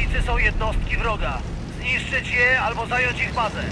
okolicy są jednostki wroga. Zniszczyć je albo zająć ich bazę.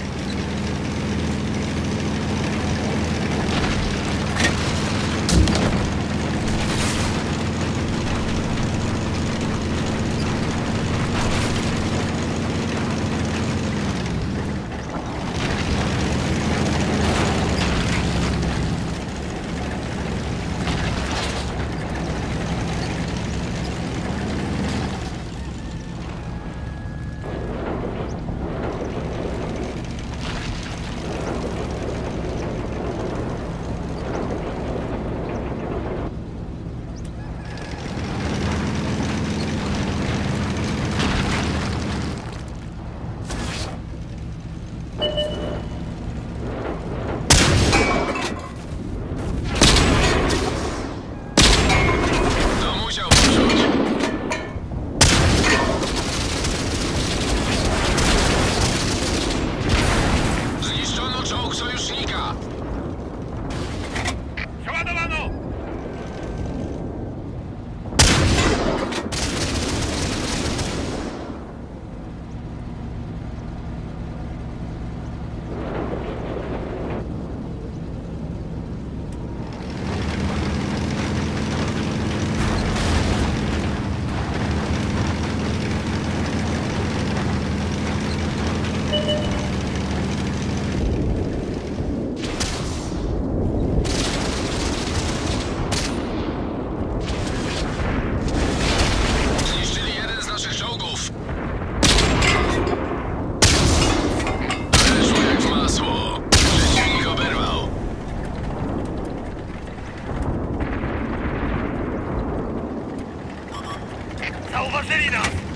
Zauważyli nas!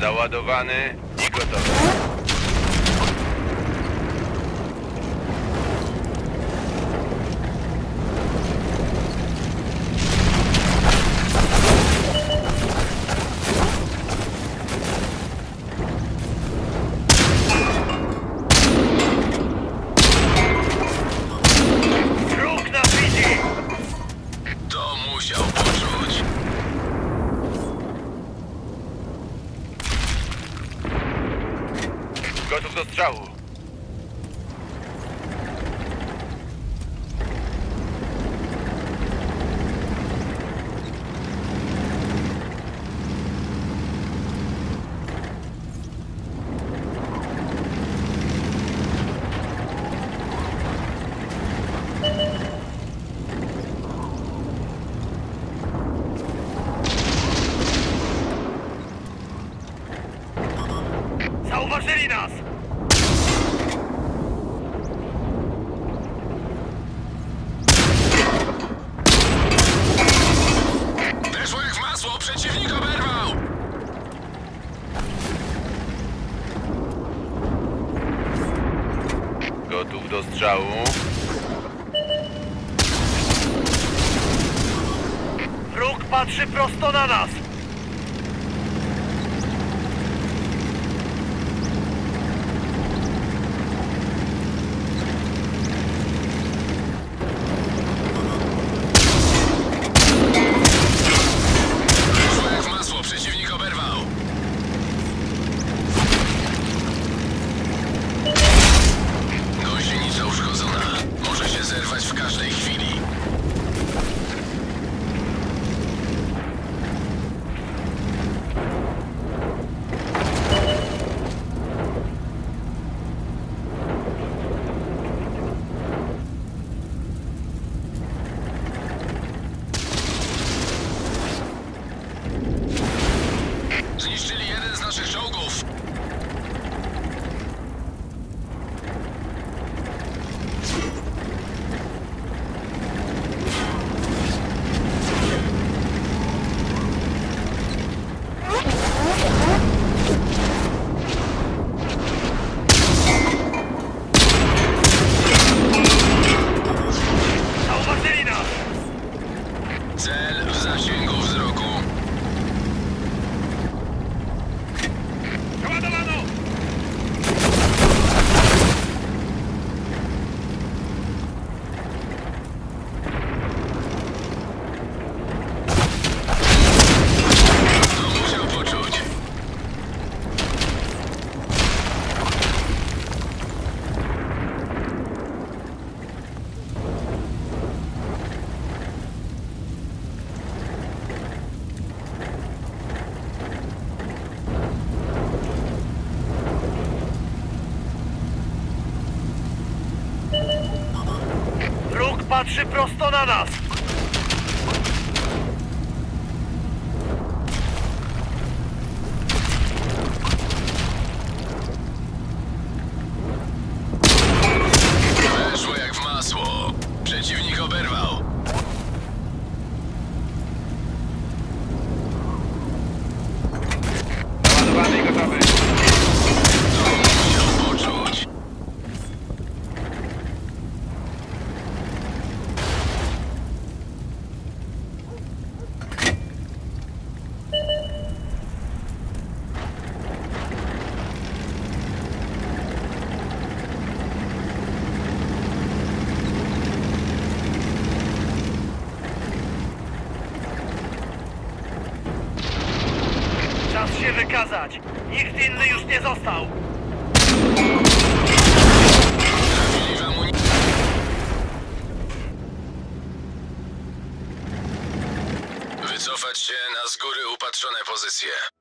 Załadowany i gotowy. Doszło do strzału. ostrzału. Wróg patrzy prosto na nas! Patrzy prosto na nas! Czas się wykazać! Nikt inny już nie został! Wycofać się na z góry upatrzone pozycje.